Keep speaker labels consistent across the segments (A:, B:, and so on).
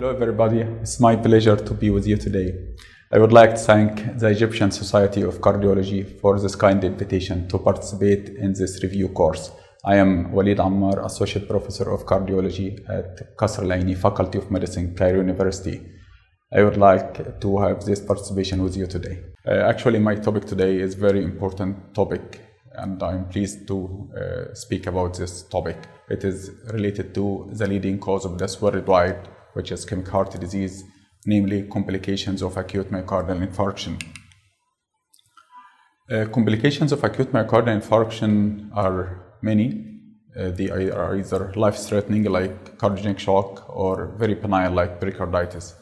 A: Hello, everybody. It's my pleasure to be with you today. I would like to thank the Egyptian Society of Cardiology for this kind invitation to participate in this review course. I am Walid Ammar, Associate Professor of Cardiology at Qasr Al Faculty of Medicine, Cairo University. I would like to have this participation with you today. Uh, actually, my topic today is very important topic, and I'm pleased to uh, speak about this topic. It is related to the leading cause of death worldwide, which is ischemic heart disease, namely complications of acute myocardial infarction. Uh, complications of acute myocardial infarction are many. Uh, they are either life-threatening, like cardiogenic shock, or very benign, like pericarditis.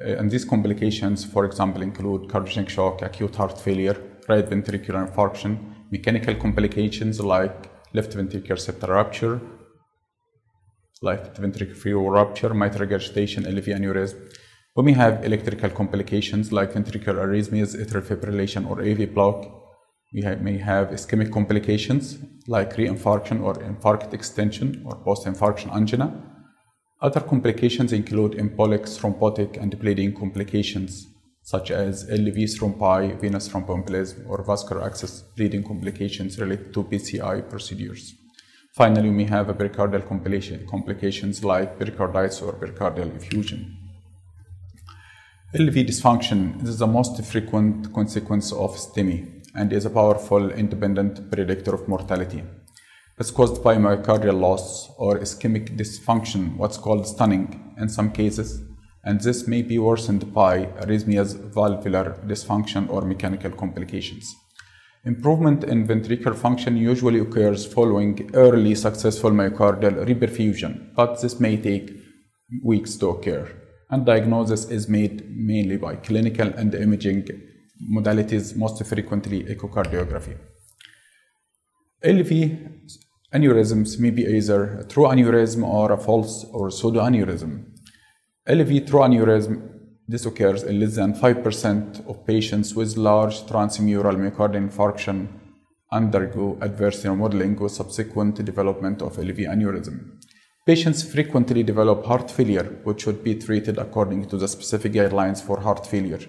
A: Uh, and these complications, for example, include cardiogenic shock, acute heart failure, right ventricular infarction, mechanical complications like left ventricular septal rupture, left ventricular rupture, mitral regurgitation, LV aneurysm. We may have electrical complications like ventricular arrhythmias, atrial fibrillation, or AV block. We have, may have ischemic complications like reinfarction or infarct extension or post-infarction angina. Other complications include embolic, thrombotic, and bleeding complications such as LV thrombi, venous thromboembolism, or vascular access bleeding complications related to PCI procedures. Finally, we may have a pericardial complication, complications like pericarditis or pericardial effusion. LV dysfunction is the most frequent consequence of STEMI and is a powerful independent predictor of mortality. It's caused by myocardial loss or ischemic dysfunction, what's called stunning in some cases, and this may be worsened by arrhythmias, valvular dysfunction, or mechanical complications. Improvement in ventricular function usually occurs following early successful myocardial reperfusion, but this may take weeks to occur. And diagnosis is made mainly by clinical and imaging modalities, most frequently echocardiography. LV aneurysms may be either a true aneurysm or a false or pseudo aneurysm. LV true aneurysm this occurs in less than 5% of patients with large transmural myocardial infarction undergo adverse remodeling with subsequent development of LV aneurysm. Patients frequently develop heart failure, which should be treated according to the specific guidelines for heart failure.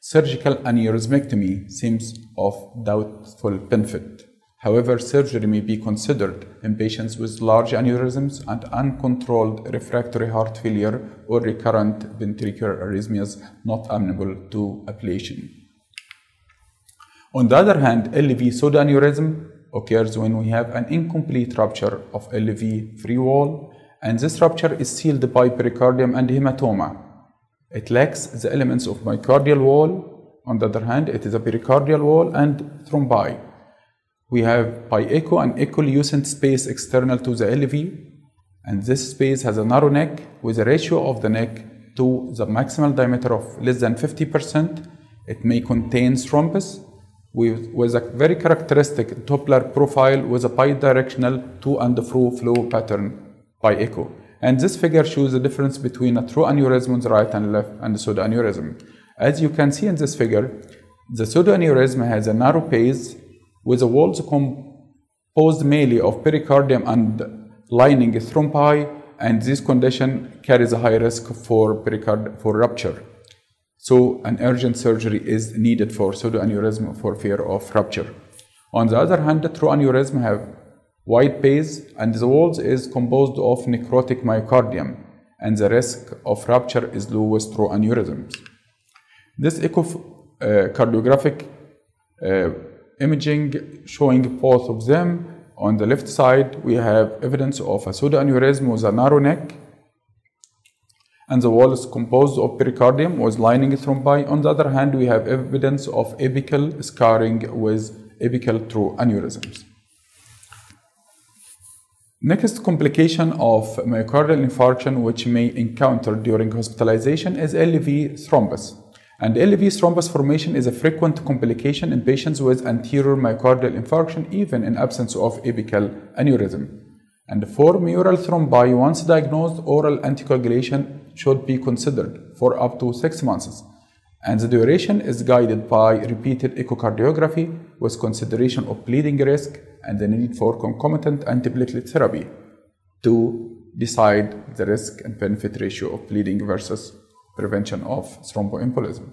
A: Surgical aneurysmectomy seems of doubtful benefit. However, surgery may be considered in patients with large aneurysms and uncontrolled refractory heart failure or recurrent ventricular arrhythmias not amenable to ablation. On the other hand, LV pseudoaneurysm occurs when we have an incomplete rupture of LV free wall, and this rupture is sealed by pericardium and hematoma. It lacks the elements of myocardial wall. On the other hand, it is a pericardial wall and thrombi. We have by echo an echolucent space external to the LV, and this space has a narrow neck with a ratio of the neck to the maximal diameter of less than 50%. It may contain thrombus with, with a very characteristic Doppler profile with a bidirectional to and fro flow pattern by echo. And this figure shows the difference between a true aneurysm on the right and left and a pseudoaneurysm. As you can see in this figure, the pseudoaneurysm has a narrow base with the walls composed mainly of pericardium and lining thrombi, and this condition carries a high risk for pericard for rupture. So an urgent surgery is needed for pseudoaneurysm for fear of rupture. On the other hand, the true aneurysm have wide base and the walls is composed of necrotic myocardium and the risk of rupture is lowest through aneurysms. This echocardiographic uh, imaging showing both of them. On the left side, we have evidence of a pseudoaneurysm with a narrow neck and the wall is composed of pericardium with lining thrombi. On the other hand, we have evidence of apical scarring with apical true aneurysms. Next complication of myocardial infarction which may encounter during hospitalization is LV thrombus. And LV thrombus formation is a frequent complication in patients with anterior myocardial infarction even in absence of apical aneurysm. And for mural thrombi, once diagnosed, oral anticoagulation should be considered for up to six months. And the duration is guided by repeated echocardiography with consideration of bleeding risk and the need for concomitant antiplatelet therapy to decide the risk and benefit ratio of bleeding versus prevention of thromboembolism.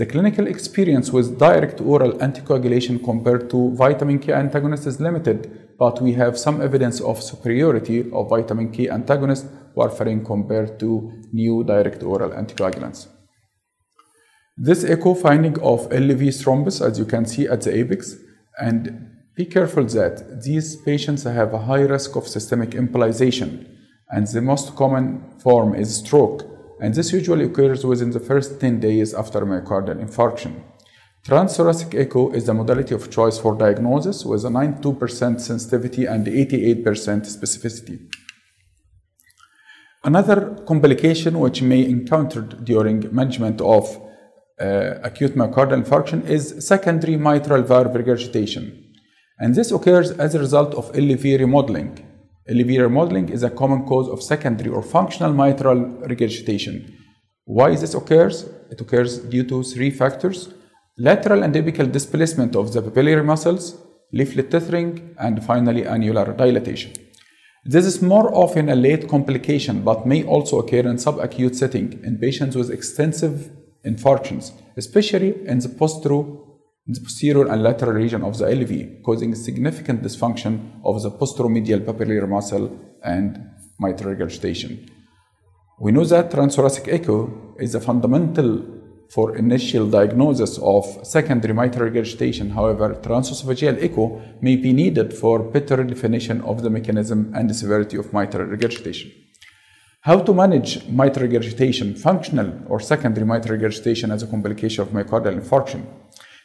A: The clinical experience with direct oral anticoagulation compared to vitamin K antagonist is limited, but we have some evidence of superiority of vitamin K antagonist warfarin compared to new direct oral anticoagulants. This echo finding of LV thrombus, as you can see at the apex, and be careful that these patients have a high risk of systemic embolization, and the most common form is stroke, and this usually occurs within the first 10 days after myocardial infarction. Transthoracic echo is the modality of choice for diagnosis with a 92% sensitivity and 88% specificity. Another complication which may encountered during management of uh, acute myocardial infarction is secondary mitral valve regurgitation. And this occurs as a result of LV remodeling. LV remodeling is a common cause of secondary or functional mitral regurgitation. Why this occurs? It occurs due to three factors lateral and apical displacement of the papillary muscles, leaflet tethering, and finally annular dilatation. This is more often a late complication but may also occur in subacute setting in patients with extensive infarctions, especially in the posterior, the posterior and lateral region of the LV, causing significant dysfunction of the posteromedial papillary muscle and mitral regurgitation. We know that transthoracic echo is a fundamental for initial diagnosis of secondary mitral regurgitation. However, transesophageal echo may be needed for better definition of the mechanism and the severity of mitral regurgitation. How to manage mitral regurgitation, functional or secondary mitral regurgitation as a complication of myocardial infarction?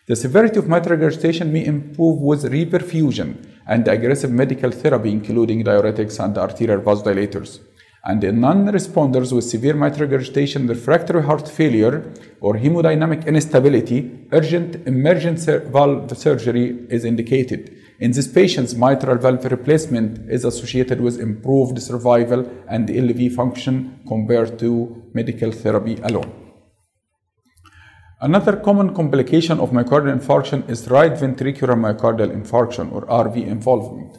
A: The severity of mitral regurgitation may improve with reperfusion and aggressive medical therapy, including diuretics and arterial vasodilators and in non-responders with severe mitral regurgitation, refractory heart failure, or hemodynamic instability, urgent emergent valve surgery is indicated. In these patients, mitral valve replacement is associated with improved survival and LV function compared to medical therapy alone. Another common complication of myocardial infarction is right ventricular myocardial infarction or RV involvement.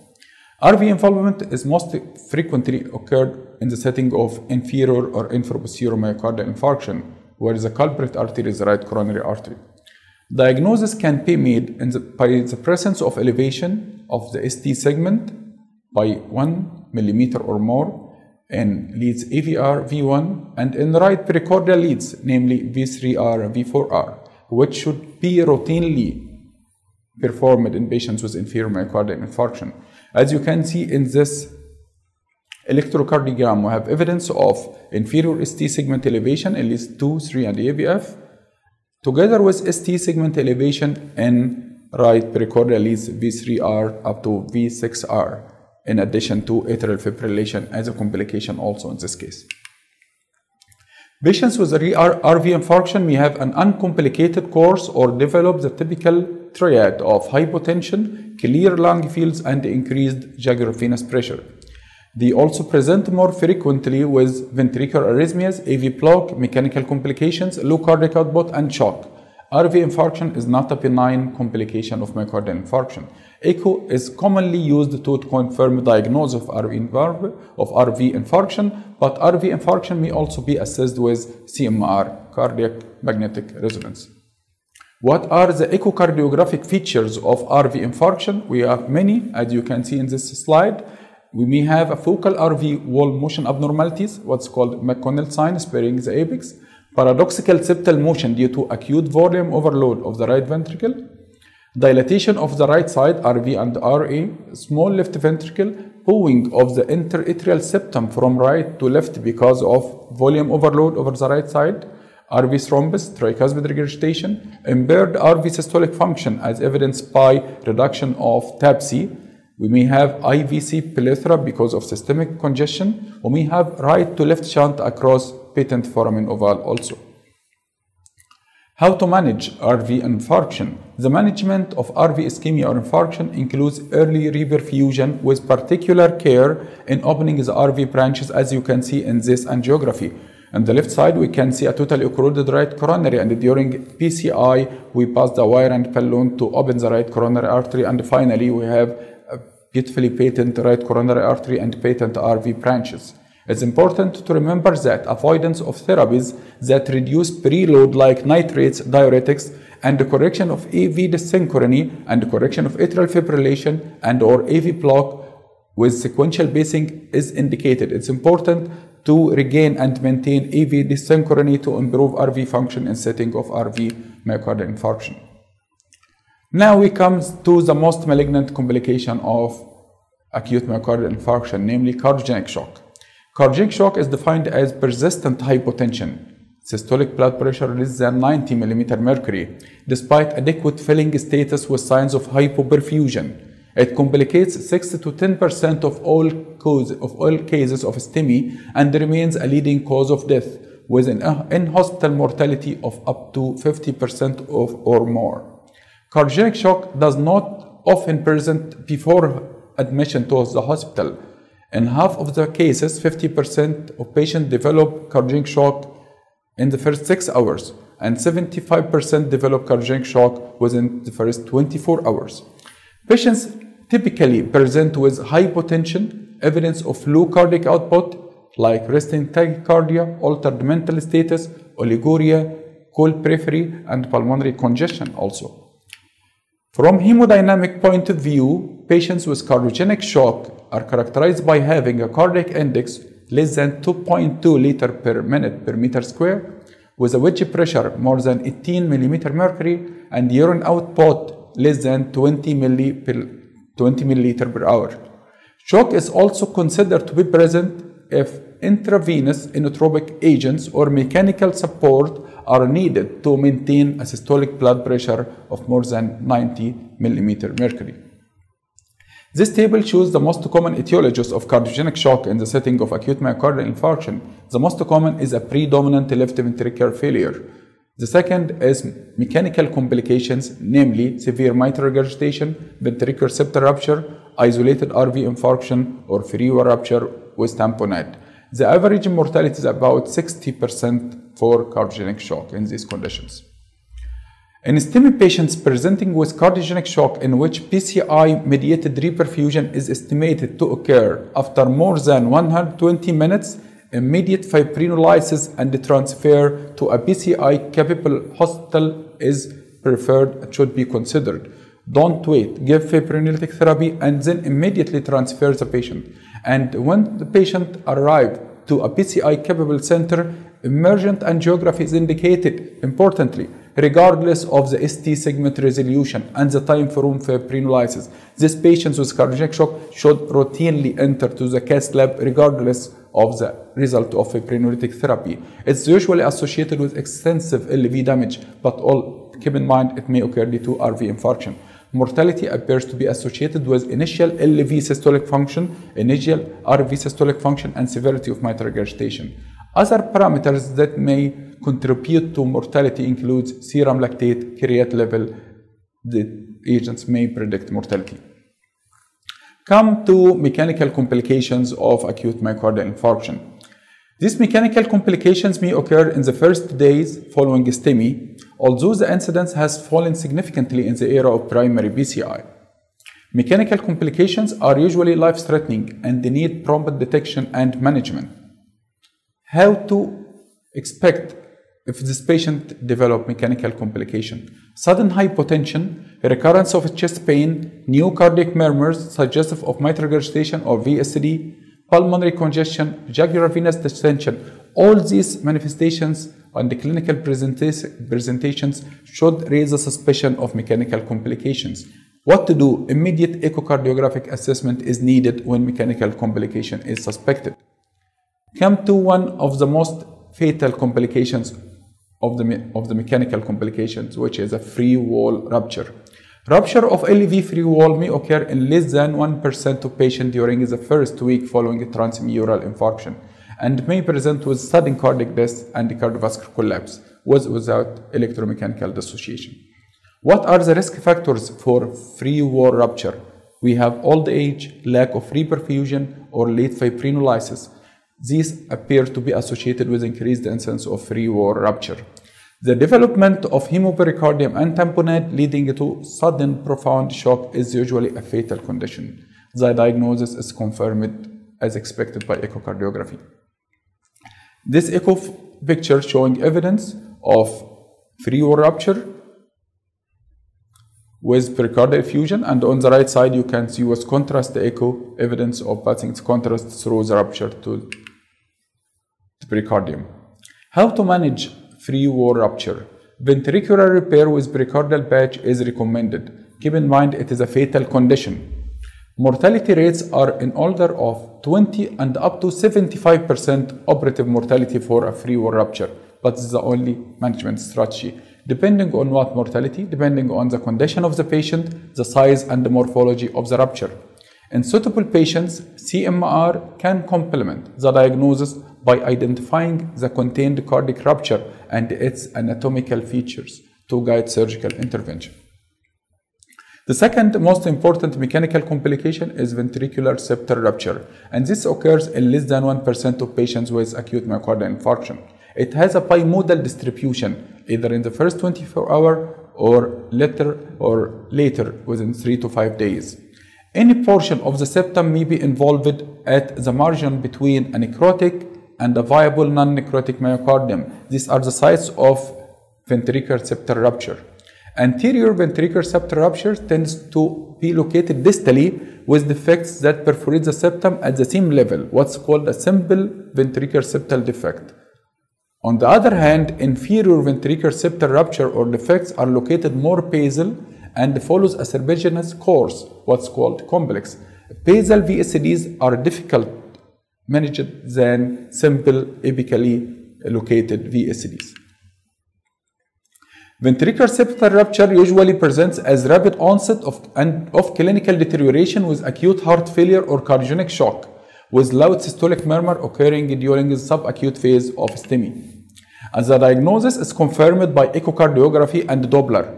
A: RV involvement is most frequently occurred in the setting of inferior or inferoposterior myocardial infarction, where the culprit artery is the right coronary artery. Diagnosis can be made the, by the presence of elevation of the ST segment by 1 millimeter or more in leads AVR V1 and in right precordial leads, namely V3R, V4R, which should be routinely performed in patients with inferior myocardial infarction. As you can see in this electrocardiogram, we have evidence of inferior ST segment elevation in leads 2, 3, and AVF, together with ST segment elevation in right precordial leads V3R up to V6R, in addition to atrial fibrillation as a complication also in this case. Patients with RV infarction may have an uncomplicated course or develop the typical triad of hypotension, clear lung fields, and increased jugular venous pressure. They also present more frequently with ventricular arrhythmias, AV block, mechanical complications, low cardiac output, and shock. RV infarction is not a benign complication of myocardial infarction. Echo is commonly used to confirm diagnosis of RV, of RV infarction, but RV infarction may also be assessed with CMR, cardiac magnetic resonance. What are the echocardiographic features of RV infarction? We have many, as you can see in this slide. We may have a focal RV wall motion abnormalities, what's called McConnell sign, sparing the apex, paradoxical septal motion due to acute volume overload of the right ventricle, dilatation of the right side, RV and RA, small left ventricle, bowing of the interatrial septum from right to left because of volume overload over the right side, RV thrombus, tricuspid regurgitation, impaired RV systolic function as evidenced by reduction of TAPSE. We may have IVC plethora because of systemic congestion. We may have right to left shunt across patent foramen ovale also. How to manage RV infarction? The management of RV ischemia or infarction includes early reperfusion with particular care in opening the RV branches as you can see in this angiography. On the left side, we can see a totally occluded right coronary, and during PCI, we pass the wire and balloon to open the right coronary artery, and finally, we have a beautifully patent right coronary artery and patent RV branches. It's important to remember that avoidance of therapies that reduce preload like nitrates, diuretics, and the correction of AV dyssynchrony and the correction of atrial fibrillation and or AV block with sequential pacing is indicated. It's important to regain and maintain AV dyssynchrony to improve RV function in setting of RV myocardial infarction. Now we come to the most malignant complication of acute myocardial infarction, namely cardiogenic shock. Cardiogenic shock is defined as persistent hypotension, systolic blood pressure less than 90 mm mercury, despite adequate filling status with signs of hypoperfusion. It complicates 6 to 10% of all, cause, of all cases of STEMI and remains a leading cause of death, with an in-hospital mortality of up to 50% of or more. Cardiogenic shock does not often present before admission to the hospital. In half of the cases, 50% of patients develop cardiogenic shock in the first six hours, and 75% develop cardiogenic shock within the first 24 hours. Patients typically present with hypotension, evidence of low cardiac output, like resting tachycardia, altered mental status, oliguria, cold periphery, and pulmonary congestion also. From hemodynamic point of view, patients with cardiogenic shock are characterized by having a cardiac index less than 2.2 liter per minute per meter square, with a wedge pressure more than 18 millimeter mercury and urine output less than 20 milli per 20 milliliter per hour. Shock is also considered to be present if intravenous inotropic agents or mechanical support are needed to maintain a systolic blood pressure of more than 90 millimeter mercury. This table shows the most common etiologies of cardiogenic shock in the setting of acute myocardial infarction. The most common is a predominant left ventricular failure. The second is mechanical complications, namely severe mitral regurgitation, ventricular septal rupture, isolated RV infarction, or free wall rupture with tamponade. The average mortality is about 60% for cardiogenic shock in these conditions. In STEMI patients presenting with cardiogenic shock in which PCI-mediated reperfusion is estimated to occur after more than 120 minutes, immediate fibrinolysis and the transfer to a PCI-capable hospital is preferred, it should be considered. Don't wait, give fibrinolytic therapy and then immediately transfer the patient. And when the patient arrives to a PCI capable center, emergent angiography is indicated importantly, regardless of the ST segment resolution and the time from fibrinolysis. These patients with cardiac shock should routinely enter to the cath lab regardless of the result of a fibrinolytic therapy. It's usually associated with extensive LV damage, but all keep in mind it may occur due to RV infarction mortality appears to be associated with initial LV systolic function, initial RV systolic function, and severity of mitral regurgitation. Other parameters that may contribute to mortality includes serum lactate, creat level. The agents may predict mortality. Come to mechanical complications of acute myocardial infarction. These mechanical complications may occur in the first days following STEMI, although the incidence has fallen significantly in the era of primary PCI. Mechanical complications are usually life-threatening and they need prompt detection and management. How to expect if this patient develop mechanical complication? Sudden hypotension, recurrence of chest pain, new cardiac murmurs suggestive of mitral regurgitation or VSD, pulmonary congestion, jugular venous distension. All these manifestations on the clinical presentations should raise a suspicion of mechanical complications. What to do? Immediate echocardiographic assessment is needed when mechanical complication is suspected. Come to one of the most fatal complications of the, of the mechanical complications, which is a free wall rupture. Rupture of LV free wall may occur in less than 1% of patients during the first week following a transmural infarction and may present with sudden cardiac death and cardiovascular collapse with without electromechanical dissociation. What are the risk factors for free wall rupture? We have old age, lack of reperfusion, or late fibrinolysis. These appear to be associated with increased incidence of free wall rupture. The development of hemopericardium and tamponade leading to sudden profound shock is usually a fatal condition. The diagnosis is confirmed as expected by echocardiography. This echo picture showing evidence of free wall rupture with pericardial effusion and on the right side you can see with contrast echo evidence of passing contrast through the rupture to the pericardium. How to manage free wall rupture? Ventricular repair with pericardial patch is recommended. Keep in mind it is a fatal condition. Mortality rates are in order of 20 and up to 75% operative mortality for a free wall rupture, but this is the only management strategy. Depending on what mortality, depending on the condition of the patient, the size and the morphology of the rupture. In suitable patients, CMR can complement the diagnosis by identifying the contained cardiac rupture and its anatomical features to guide surgical intervention. The second most important mechanical complication is ventricular septal rupture, and this occurs in less than 1% of patients with acute myocardial infarction. It has a bimodal distribution, either in the first 24 hour or later or later within 3 to 5 days. Any portion of the septum may be involved at the margin between a necrotic and a viable non-necrotic myocardium. These are the sites of ventricular septal rupture. Anterior ventricular septal rupture tends to be located distally with defects that perforate the septum at the same level, what's called a simple ventricular septal defect. On the other hand, inferior ventricular septal rupture or defects are located more basal and follows a serpiginous course, what's called complex. Basal VSDs are difficult managed than simple apically located VSDs. Ventricular septal rupture usually presents as rapid onset of, of clinical deterioration with acute heart failure or cardiogenic shock, with loud systolic murmur occurring during the subacute phase of STEMI. And the diagnosis is confirmed by echocardiography and Doppler,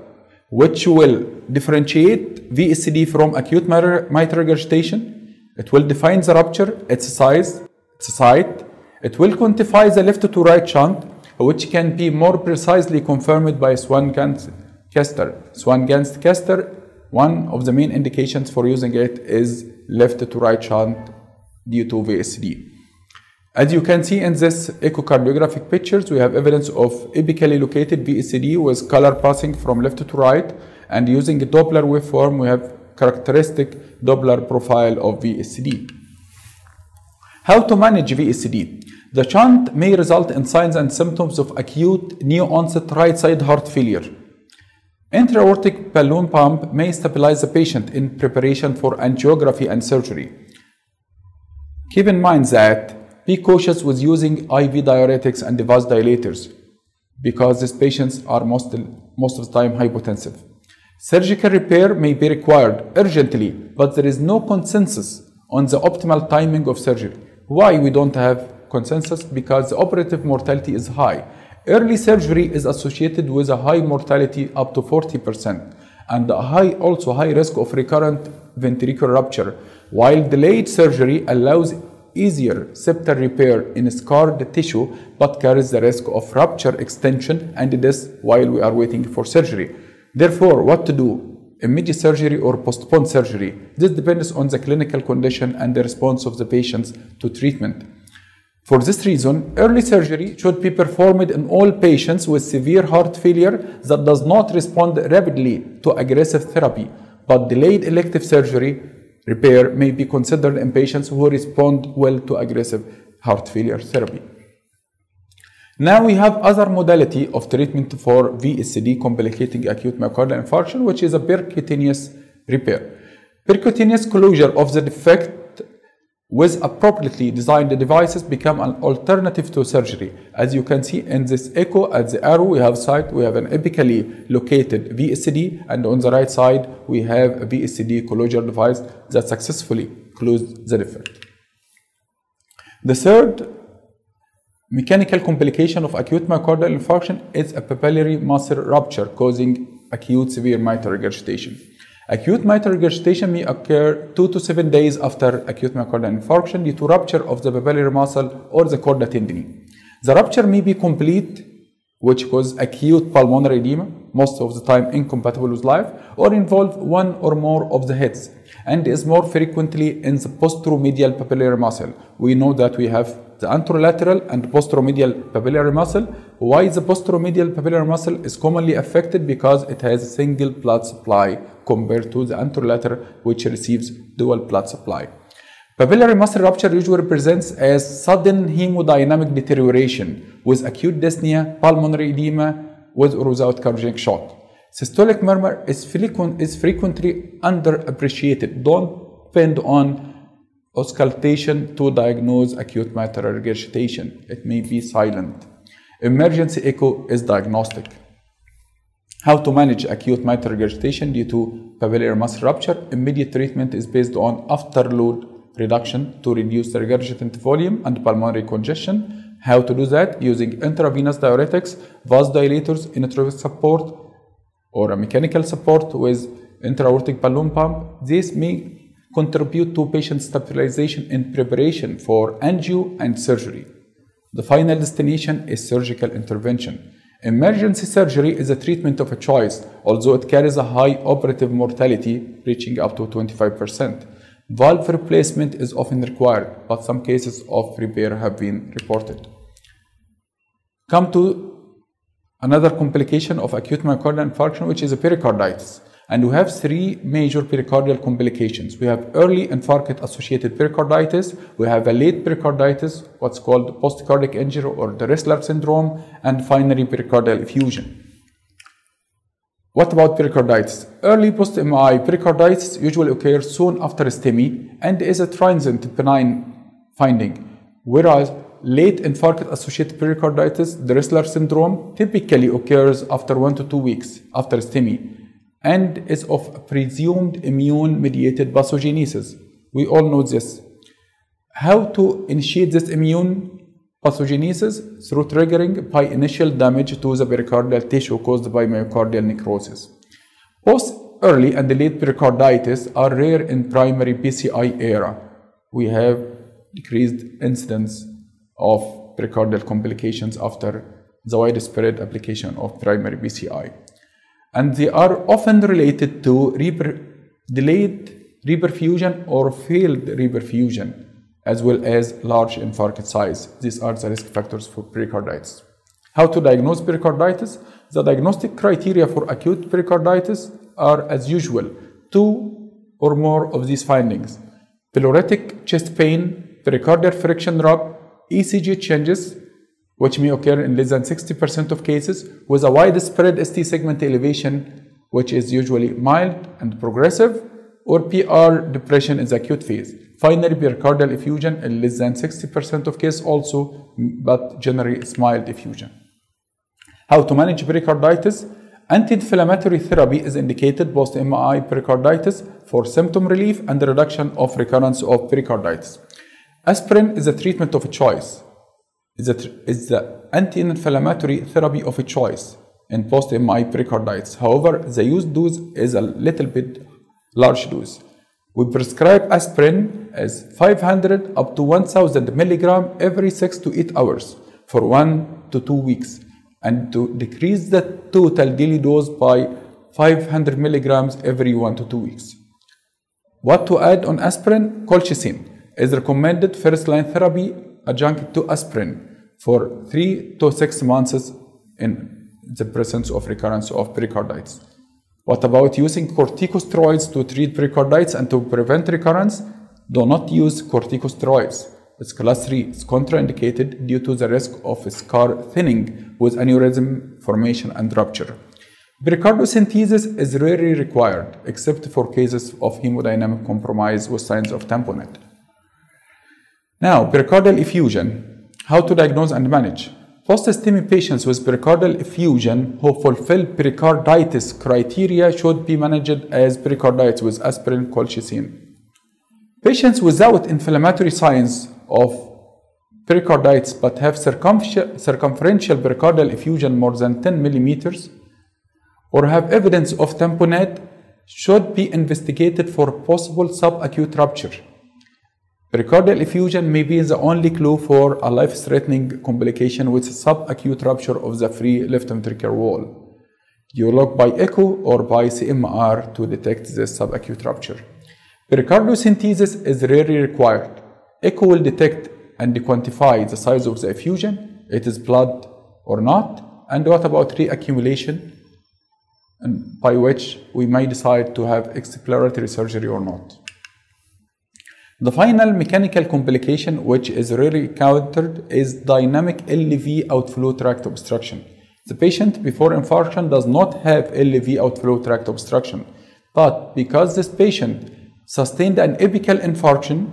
A: which will differentiate VSD from acute mitral regurgitation. It will define the rupture, its size, its site. It will quantify the left to right shunt, which can be more precisely confirmed by Swan-Ganz catheter. Swan-Ganz-Kester, one of the main indications for using it is left to right shunt due to VSD. As you can see in this echocardiographic pictures, we have evidence of apically located VSD with color passing from left to right, and using a Doppler waveform, we have characteristic Doppler profile of VSD. How to manage VSD? The shunt may result in signs and symptoms of acute new-onset right-side heart failure. Intra-aortic balloon pump may stabilize the patient in preparation for angiography and surgery. Keep in mind that be cautious with using IV diuretics and vasodilators because these patients are most, most of the time hypotensive. Surgical repair may be required urgently, but there is no consensus on the optimal timing of surgery. Why we don't have consensus? Because the operative mortality is high. Early surgery is associated with a high mortality up to 40% and a high, also high risk of recurrent ventricular rupture, while delayed surgery allows easier septal repair in scarred tissue but carries the risk of rupture extension and death while we are waiting for surgery. Therefore, what to do? Immediate surgery or postpone surgery. This depends on the clinical condition and the response of the patients to treatment. For this reason, early surgery should be performed in all patients with severe heart failure that does not respond rapidly to aggressive therapy, but delayed elective surgery repair may be considered in patients who respond well to aggressive heart failure therapy. Now we have other modality of treatment for VSD complicating acute myocardial infarction, which is a percutaneous repair. Percutaneous closure of the defect with appropriately designed devices become an alternative to surgery. As you can see in this echo at the arrow, we have side, we have an apically located VSD, and on the right side, we have a VSD closure device that successfully closed the defect. The third mechanical complication of acute myocardial infarction is a papillary muscle rupture causing acute severe mitral regurgitation. Acute mitral regurgitation may occur 2 to 7 days after acute myocardial infarction due to rupture of the papillary muscle or the chorda tendineae. The rupture may be complete, which causes acute pulmonary edema, most of the time incompatible with life, or involve one or more of the heads, and is more frequently in the posteromedial papillary muscle. We know that we have the anterolateral and posteromedial papillary muscle. Why the posteromedial papillary muscle is commonly affected? Because it has a single blood supply compared to the anterolateral, which receives dual blood supply. Papillary muscle rupture usually presents as sudden hemodynamic deterioration with acute dyspnea, pulmonary edema, with or without cardiac shock. Systolic murmur is, frequent, is frequently underappreciated. Don't depend on auscultation to diagnose acute mitral regurgitation. It may be silent. Emergency echo is diagnostic. How to manage acute mitral regurgitation due to papillary muscle rupture? Immediate treatment is based on afterload reduction to reduce the regurgitant volume and pulmonary congestion. How to do that? Using intravenous diuretics, vasodilators, intravenous support, or a mechanical support with intra-aortic balloon pump. This may contribute to patient stabilization in preparation for angio and surgery. The final destination is surgical intervention. Emergency surgery is a treatment of a choice, although it carries a high operative mortality, reaching up to 25%. Valve replacement is often required, but some cases of repair have been reported. Come to another complication of acute myocardial infarction, which is a pericarditis. And we have three major pericardial complications. We have early infarct associated pericarditis, we have a late pericarditis, what's called postcardiac injury or the Dressler syndrome, and finally pericardial effusion. What about pericarditis? Early post-MI pericarditis usually occurs soon after STEMI and is a transient benign finding, whereas late infarct-associated pericarditis, the Dressler syndrome, typically occurs after one to two weeks after STEMI and is of presumed immune-mediated pathogenesis. We all know this. How to initiate this immune pathogenesis? Through triggering by initial damage to the pericardial tissue caused by myocardial necrosis. Both early and late pericarditis are rare in primary PCI era. We have decreased incidence of pericardial complications after the widespread application of primary PCI and they are often related to reper delayed reperfusion or failed reperfusion, as well as large infarct size. These are the risk factors for pericarditis. How to diagnose pericarditis? The diagnostic criteria for acute pericarditis are, as usual, two or more of these findings. Pleuritic chest pain, pericardial friction rub, ECG changes, which may occur in less than 60% of cases, with a widespread ST segment elevation, which is usually mild and progressive, or PR depression in the acute phase. Finally, pericardial effusion in less than 60% of cases also, but generally it's mild effusion. How to manage pericarditis? Anti-inflammatory therapy is indicated post-MI pericarditis for symptom relief and the reduction of recurrence of pericarditis. Aspirin is a treatment of choice is, is the anti-inflammatory therapy of a choice in post-MI. However, the used dose is a little bit large dose. We prescribe aspirin as 500 up to 1000 milligram every 6 to 8 hours for 1 to 2 weeks and to decrease the total daily dose by 500 milligrams every 1 to 2 weeks. What to add on aspirin? Colchicine is recommended first line therapy adjunct to aspirin for three to six months in the presence of recurrence of pericarditis. What about using corticosteroids to treat pericarditis and to prevent recurrence? Do not use corticosteroids. It's class 3. It's contraindicated due to the risk of scar thinning with aneurysm formation and rupture. Pericardiocentesis is rarely required except for cases of hemodynamic compromise with signs of tamponade. Now, pericardial effusion. How to diagnose and manage? Post-STEMI patients with pericardial effusion who fulfill pericarditis criteria should be managed as pericarditis with aspirin colchicine. Patients without inflammatory signs of pericarditis but have circumferential pericardial effusion more than 10 millimeters or have evidence of tamponade should be investigated for possible subacute rupture. Pericardial effusion may be the only clue for a life-threatening complication with subacute rupture of the free left ventricular wall. You look by echo or by CMR to detect this subacute rupture. Pericardiocentesis is rarely required. Echo will detect and quantify the size of the effusion, it is blood or not, and what about reaccumulation, and by which we may decide to have exploratory surgery or not. The final mechanical complication, which is rarely encountered, is dynamic LV outflow tract obstruction. The patient before infarction does not have LV outflow tract obstruction, but because this patient sustained an apical infarction,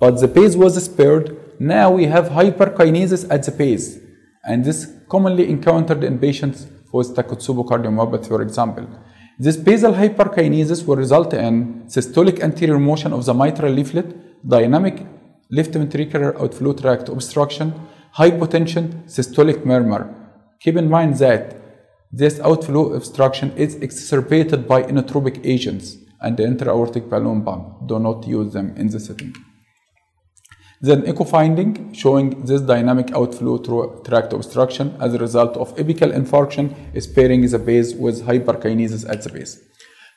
A: but the pace was spared, now we have hyperkinesis at the pace, And this commonly encountered in patients with Takotsubo cardiomyopathy, for example. This basal hyperkinesis will result in systolic anterior motion of the mitral leaflet, dynamic left ventricular outflow tract obstruction, hypotension, systolic murmur. Keep in mind that this outflow obstruction is exacerbated by inotropic agents and the intra-aortic balloon pump. Do not use them in the setting. Then echo finding showing this dynamic outflow tract obstruction as a result of apical infarction sparing the base with hyperkinesis at the base.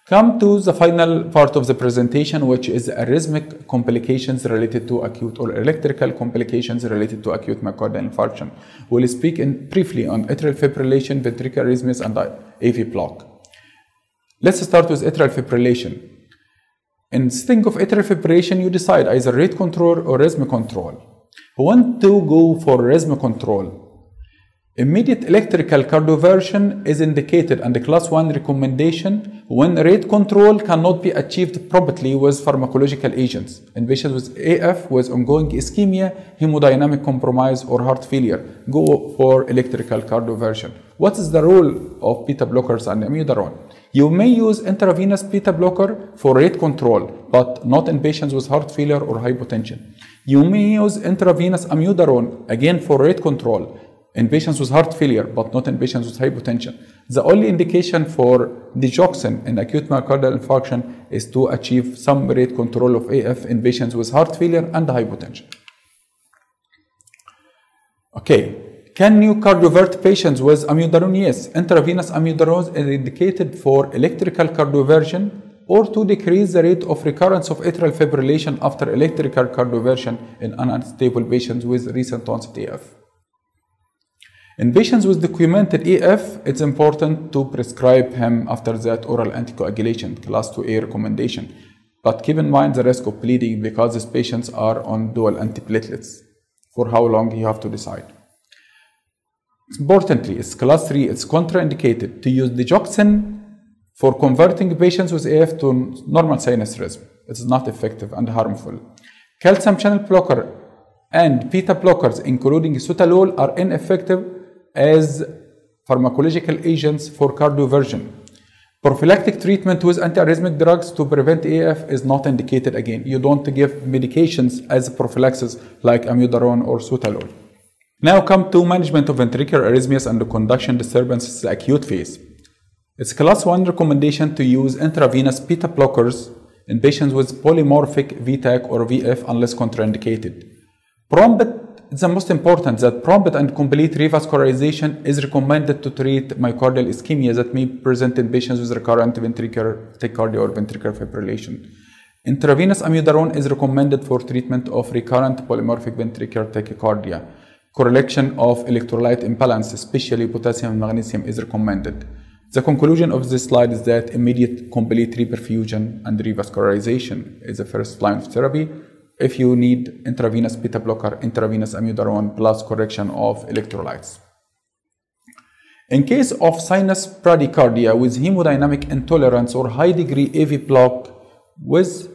A: Come to the final part of the presentation, which is arrhythmic complications related to acute or electrical complications related to acute myocardial infarction. We'll speak in briefly on atrial fibrillation, ventricular arrhythmias, and AV block. Let's start with atrial fibrillation. In setting of atrial fibrillation, you decide either rate control or rhythm control. When to go for rhythm control? Immediate electrical cardioversion is indicated and the class 1 recommendation when rate control cannot be achieved properly with pharmacological agents. In patients with AF with ongoing ischemia, hemodynamic compromise, or heart failure, go for electrical cardioversion. What is the role of beta blockers and amiodarone? You may use intravenous beta blocker for rate control, but not in patients with heart failure or hypotension. You may use intravenous amiodarone, again for rate control, in patients with heart failure, but not in patients with hypotension. The only indication for digoxin in acute myocardial infarction is to achieve some rate control of AF in patients with heart failure and hypotension. Okay, can you cardiovert patients with amiodarone? Yes, intravenous amiodarone is indicated for electrical cardioversion or to decrease the rate of recurrence of atrial fibrillation after electrical cardioversion in unstable patients with recent onset AF. In patients with documented AF, it's important to prescribe him after that oral anticoagulation, class 2A recommendation. But keep in mind the risk of bleeding because these patients are on dual antiplatelets. For how long you have to decide. Importantly, it's class 3, it's contraindicated to use digoxin for converting patients with AF to normal sinus rhythm. It's not effective and harmful. Calcium channel blocker and beta blockers, including sotalol, are ineffective as pharmacological agents for cardioversion. Prophylactic treatment with antiarrhythmic drugs to prevent AF is not indicated again. You don't give medications as prophylaxis like amiodarone or sotalol. Now come to management of ventricular arrhythmias and the conduction disturbances acute phase. It's class 1 recommendation to use intravenous beta blockers in patients with polymorphic VTAC or VF unless contraindicated. Prombit it's the most important that prompt and complete revascularization is recommended to treat myocardial ischemia that may present in patients with recurrent ventricular tachycardia or ventricular fibrillation. Intravenous amiodarone is recommended for treatment of recurrent polymorphic ventricular tachycardia. Correction of electrolyte imbalance, especially potassium and magnesium, is recommended. The conclusion of this slide is that immediate complete reperfusion and revascularization is the first line of therapy if you need intravenous beta blocker, intravenous amiodarone plus correction of electrolytes. In case of sinus bradycardia with hemodynamic intolerance or high degree AV block with,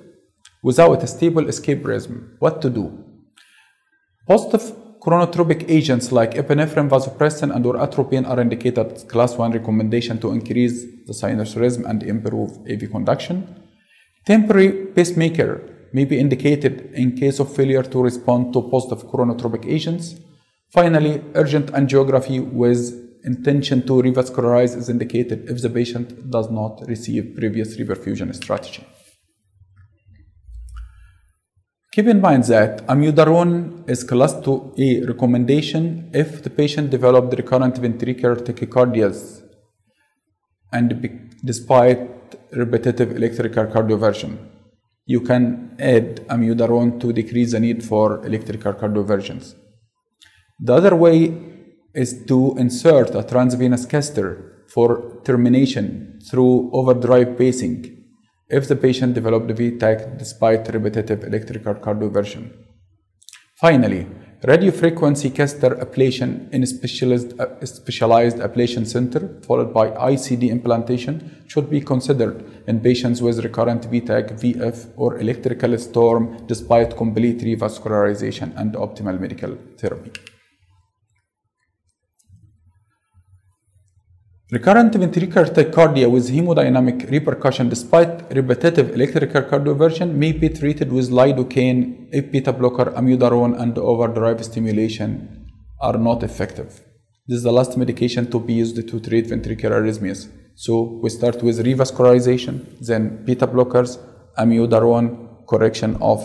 A: without a stable escape rhythm, what to do? Positive chronotropic agents like epinephrine, vasopressin, and or atropine are indicated class 1 recommendation to increase the sinus rhythm and improve AV conduction. Temporary pacemaker may be indicated in case of failure to respond to positive chronotropic agents. Finally, urgent angiography with intention to revascularize is indicated if the patient does not receive previous reperfusion strategy. Keep in mind that amiodarone is class 2A recommendation if the patient developed recurrent ventricular tachycardias and despite repetitive electrical cardioversion. You can add amiodarone to decrease the need for electrical cardioversions. The other way is to insert a transvenous catheter for termination through overdrive pacing if the patient developed VTAC despite repetitive electrical cardioversion. Finally, radiofrequency catheter ablation in a specialized, uh, specialized ablation center followed by ICD implantation should be considered in patients with recurrent VTAC, VF, or electrical storm despite complete revascularization and optimal medical therapy. Recurrent ventricular tachycardia with hemodynamic repercussion despite repetitive electrical cardioversion may be treated with lidocaine if beta blocker, amiodarone, and overdrive stimulation are not effective. This is the last medication to be used to treat ventricular arrhythmias. So we start with revascularization, then beta blockers, amiodarone, correction of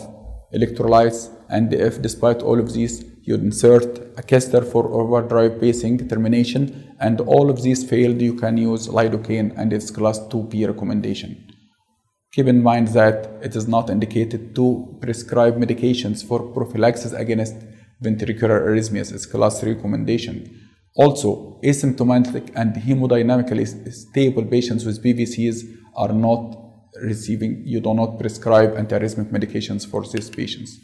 A: electrolytes, and if despite all of these you insert a catheter for overdrive pacing termination and all of these failed you can use lidocaine and its class 2b recommendation. Keep in mind that it is not indicated to prescribe medications for prophylaxis against ventricular arrhythmias it's class 3 recommendation. Also asymptomatic and hemodynamically stable patients with pvcs are not receiving you do not prescribe antiarrhythmic medications for these patients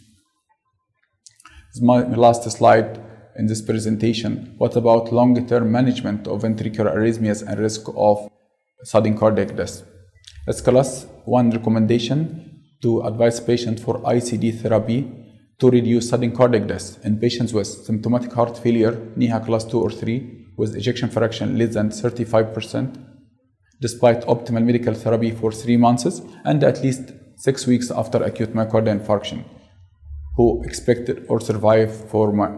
A: my last slide in this presentation. What about long-term management of ventricular arrhythmias and risk of sudden cardiac death? As class one recommendation to advise patients for ICD therapy to reduce sudden cardiac death in patients with symptomatic heart failure, NYHA class 2 or 3, with ejection fraction less than 35%, despite optimal medical therapy for three months and at least six weeks after acute myocardial infarction who expected or survive for my,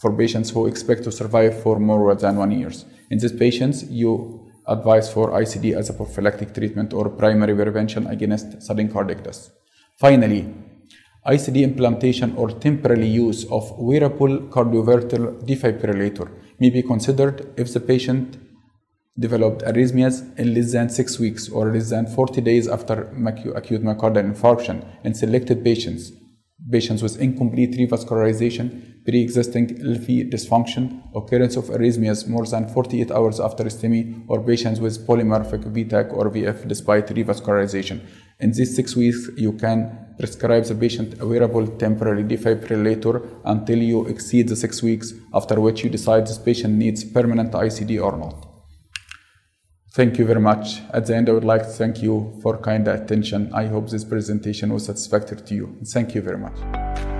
A: for patients who expect to survive for more than one years. In these patients, you advise for ICD as a prophylactic treatment or primary prevention against sudden cardiac death. Finally, ICD implantation or temporary use of wearable cardioverter defibrillator may be considered if the patient developed arrhythmias in less than six weeks or less than 40 days after acute myocardial infarction in selected patients patients with incomplete revascularization, pre-existing LV dysfunction, occurrence of arrhythmias more than 48 hours after STEMI, or patients with polymorphic VTAC or VF despite revascularization. In these six weeks, you can prescribe the patient a wearable temporary defibrillator until you exceed the six weeks, after which you decide this patient needs permanent ICD or not. Thank you very much. At the end, I would like to thank you for kind attention. I hope this presentation was satisfactory to you. Thank you very much.